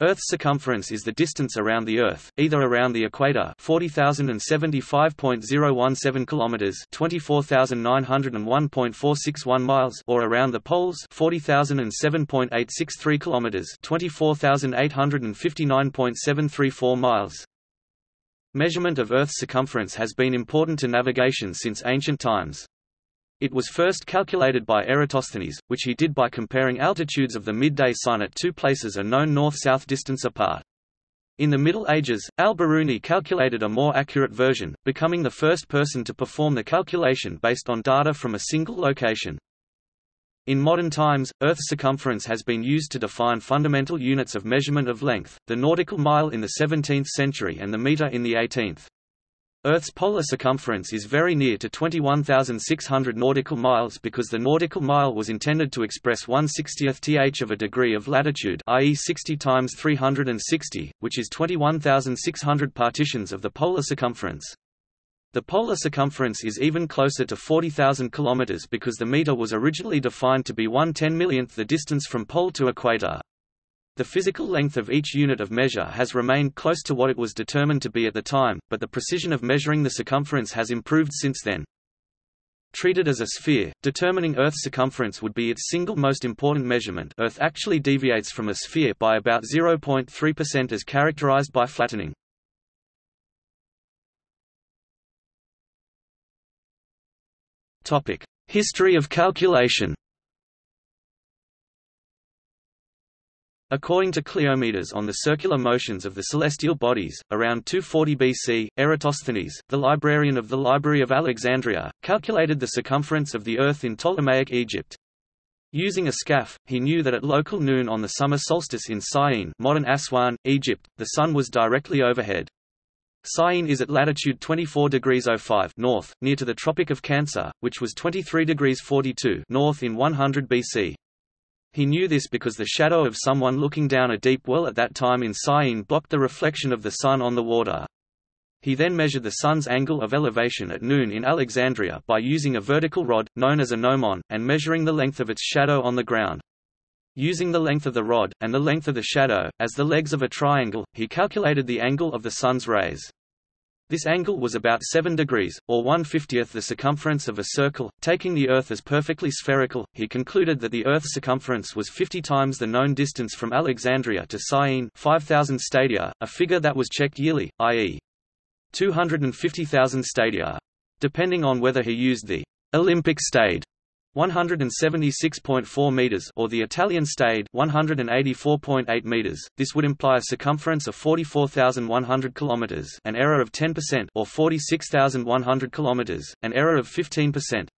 Earth's circumference is the distance around the Earth, either around the equator 40,075.017 kilometers, 24,901.461 miles, or around the poles 40,007.863 kilometers, 24,859.734 miles. Measurement of Earth's circumference has been important to navigation since ancient times. It was first calculated by Eratosthenes, which he did by comparing altitudes of the midday sun at two places a known north-south distance apart. In the Middle Ages, al-Biruni calculated a more accurate version, becoming the first person to perform the calculation based on data from a single location. In modern times, Earth's circumference has been used to define fundamental units of measurement of length, the nautical mile in the 17th century and the meter in the 18th. Earth's polar circumference is very near to 21,600 nautical miles because the nautical mile was intended to express 1 60th th of a degree of latitude i.e. 60 times 360, which is 21,600 partitions of the polar circumference. The polar circumference is even closer to 40,000 km because the meter was originally defined to be 1 10 millionth the distance from pole to equator. The physical length of each unit of measure has remained close to what it was determined to be at the time, but the precision of measuring the circumference has improved since then. Treated as a sphere, determining Earth's circumference would be its single most important measurement Earth actually deviates from a sphere by about 0.3% as characterized by flattening. History of calculation According to Cleomedes on the circular motions of the celestial bodies, around 240 BC, Eratosthenes, the librarian of the Library of Alexandria, calculated the circumference of the Earth in Ptolemaic Egypt. Using a scaphe, he knew that at local noon on the summer solstice in Syene modern Aswan, Egypt, the sun was directly overhead. Syene is at latitude 24 degrees 05 north, near to the Tropic of Cancer, which was 23 degrees 42 north in 100 BC. He knew this because the shadow of someone looking down a deep well at that time in Syene blocked the reflection of the sun on the water. He then measured the sun's angle of elevation at noon in Alexandria by using a vertical rod, known as a gnomon, and measuring the length of its shadow on the ground. Using the length of the rod, and the length of the shadow, as the legs of a triangle, he calculated the angle of the sun's rays. This angle was about 7 degrees, or 1/50th the circumference of a circle. Taking the Earth as perfectly spherical, he concluded that the Earth's circumference was 50 times the known distance from Alexandria to Syene 5,000 stadia, a figure that was checked yearly, i.e. 250,000 stadia. Depending on whether he used the Olympic stade 176.4 meters or the Italian stade 184.8 meters. This would imply a circumference of 44,100 kilometers, an error of 10% or 46,100 kilometers, an error of 15%.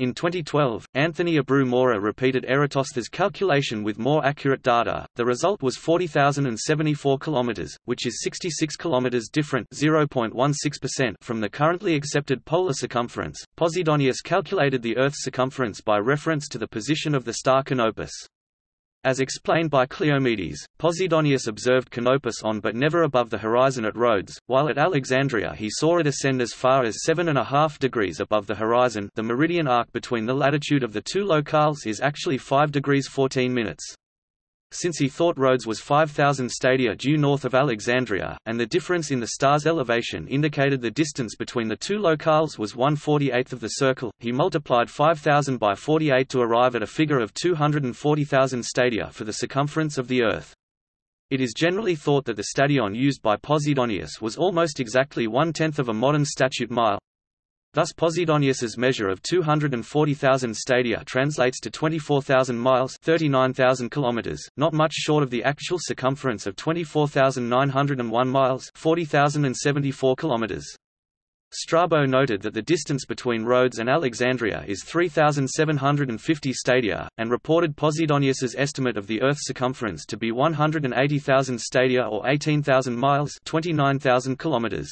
In 2012, Anthony Abreu Mora repeated Eratosthenes' calculation with more accurate data. The result was 40,074 km, which is 66 km different (0.16%) from the currently accepted polar circumference. Posidonius calculated the Earth's circumference by reference to the position of the star Canopus. As explained by Cleomedes, Posidonius observed Canopus on but never above the horizon at Rhodes, while at Alexandria he saw it ascend as far as 7.5 degrees above the horizon the meridian arc between the latitude of the two locales is actually 5 degrees 14 minutes. Since he thought Rhodes was 5,000 stadia due north of Alexandria, and the difference in the star's elevation indicated the distance between the two locales was 1/48th of the circle, he multiplied 5,000 by 48 to arrive at a figure of 240,000 stadia for the circumference of the Earth. It is generally thought that the stadion used by Posidonius was almost exactly one-tenth of a modern statute mile, Thus Posidonius's measure of 240,000 stadia translates to 24,000 miles 39,000 kilometers, not much short of the actual circumference of 24,901 miles 40,074 kilometers. Strabo noted that the distance between Rhodes and Alexandria is 3,750 stadia, and reported Posidonius's estimate of the Earth's circumference to be 180,000 stadia or 18,000 miles 29,000 kilometers.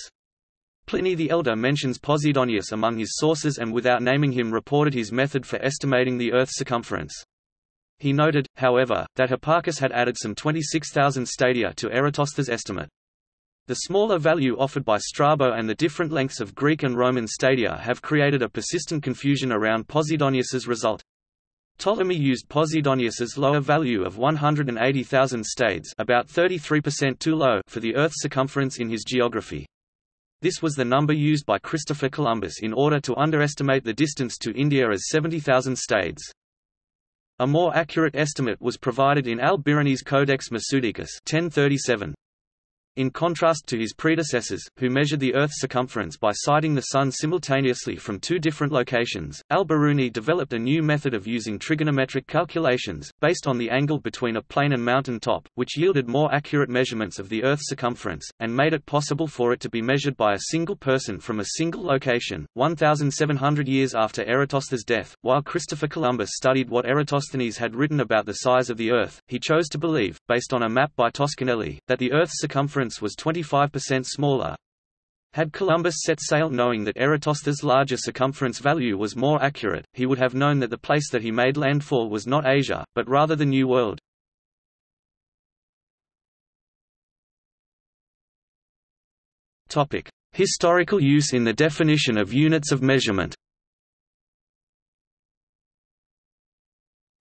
Pliny the Elder mentions Posidonius among his sources and without naming him reported his method for estimating the Earth's circumference. He noted, however, that Hipparchus had added some 26,000 stadia to Eratosthenes' estimate. The smaller value offered by Strabo and the different lengths of Greek and Roman stadia have created a persistent confusion around Posidonius's result. Ptolemy used Posidonius's lower value of 180,000 stades about 33% too low for the Earth's circumference in his geography. This was the number used by Christopher Columbus in order to underestimate the distance to India as 70,000 stades. A more accurate estimate was provided in al-Biruni's Codex Masudicus 1037. In contrast to his predecessors, who measured the Earth's circumference by sighting the Sun simultaneously from two different locations, al-Biruni developed a new method of using trigonometric calculations, based on the angle between a plane and mountain top, which yielded more accurate measurements of the Earth's circumference, and made it possible for it to be measured by a single person from a single location. 1,700 years after Eratosthenes' death, while Christopher Columbus studied what Eratosthenes had written about the size of the Earth, he chose to believe, based on a map by Toscanelli, that the Earth's circumference was 25% smaller. Had Columbus set sail knowing that Eratosthenes' larger circumference value was more accurate, he would have known that the place that he made landfall was not Asia, but rather the New World. Historical use in the definition of units of measurement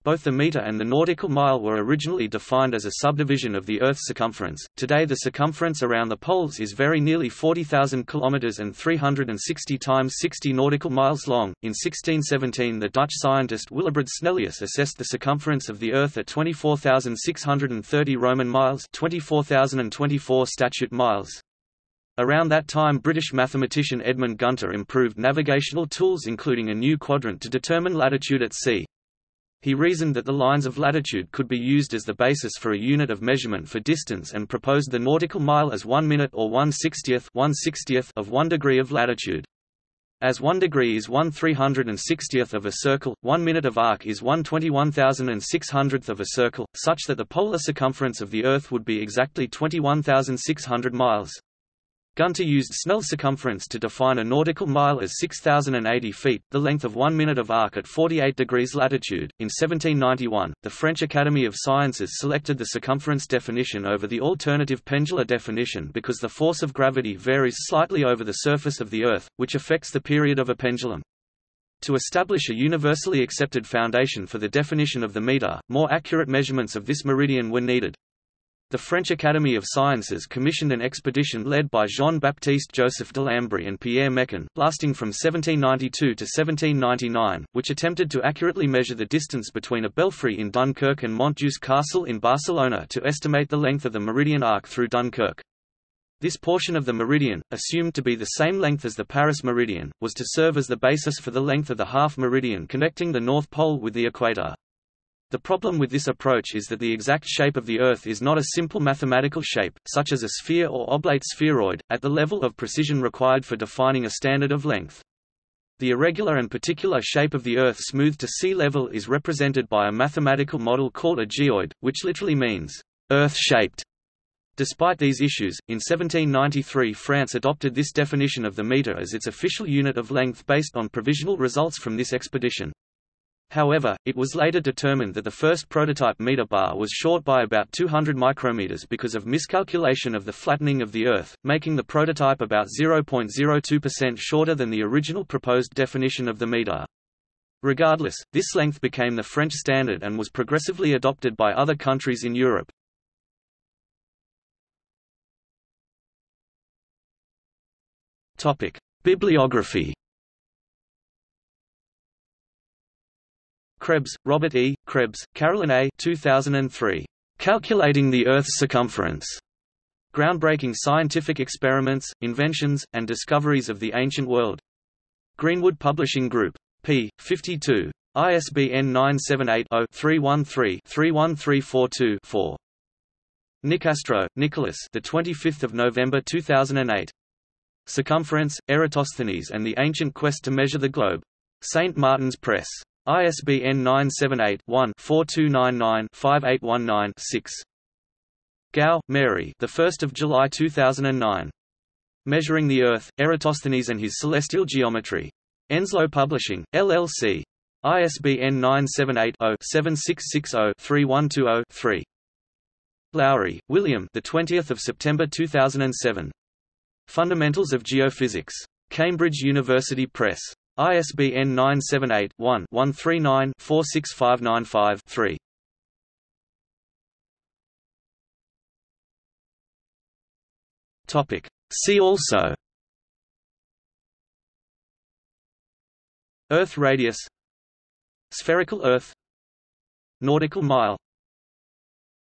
Both the meter and the nautical mile were originally defined as a subdivision of the Earth's circumference. Today the circumference around the poles is very nearly 40,000 kilometers and 360 times 60 nautical miles long. In 1617 the Dutch scientist Willebrord Snellius assessed the circumference of the Earth at 24,630 Roman miles, 24,024 statute miles. Around that time British mathematician Edmund Gunter improved navigational tools including a new quadrant to determine latitude at sea. He reasoned that the lines of latitude could be used as the basis for a unit of measurement for distance and proposed the nautical mile as one minute or one sixtieth, one sixtieth of one degree of latitude. As one degree is one three hundred and sixtieth of a circle, one minute of arc is one twenty-one thousand and six hundredth of a circle, such that the polar circumference of the Earth would be exactly twenty-one thousand six hundred miles. Gunter used Snell's circumference to define a nautical mile as 6,080 feet, the length of one minute of arc at 48 degrees latitude. In 1791, the French Academy of Sciences selected the circumference definition over the alternative pendular definition because the force of gravity varies slightly over the surface of the Earth, which affects the period of a pendulum. To establish a universally accepted foundation for the definition of the meter, more accurate measurements of this meridian were needed. The French Academy of Sciences commissioned an expedition led by Jean-Baptiste Joseph Delambre and Pierre Méchain, lasting from 1792 to 1799, which attempted to accurately measure the distance between a belfry in Dunkirk and Montjuïc Castle in Barcelona to estimate the length of the meridian arc through Dunkirk. This portion of the meridian, assumed to be the same length as the Paris meridian, was to serve as the basis for the length of the half meridian connecting the North Pole with the equator. The problem with this approach is that the exact shape of the Earth is not a simple mathematical shape, such as a sphere or oblate spheroid, at the level of precision required for defining a standard of length. The irregular and particular shape of the Earth smoothed to sea level is represented by a mathematical model called a geoid, which literally means, Earth-shaped. Despite these issues, in 1793 France adopted this definition of the meter as its official unit of length based on provisional results from this expedition. However, it was later determined that the first prototype meter bar was short by about 200 micrometers because of miscalculation of the flattening of the Earth, making the prototype about 0.02% shorter than the original proposed definition of the meter. Regardless, this length became the French standard and was progressively adopted by other countries in Europe. Bibliography Krebs, Robert E., Krebs, Carolyn A. 2003. Calculating the Earth's Circumference. Groundbreaking Scientific Experiments, Inventions, and Discoveries of the Ancient World. Greenwood Publishing Group. p. 52. ISBN 978-0-313-31342-4. Nicastro, Nicholas. The 25th of November 2008. Circumference, Eratosthenes and the Ancient Quest to Measure the Globe. St. Martin's Press. ISBN 978-1-4299-5819-6. Gow, Mary the 1st of July 2009. Measuring the Earth, Eratosthenes and his Celestial Geometry. Enslow Publishing, LLC. ISBN 978-0-7660-3120-3. Lowrie, William the 20th of September 2007. Fundamentals of Geophysics. Cambridge University Press. ISBN 978-1-139-46595-3. Topic. See also Earth radius Spherical Earth Nautical mile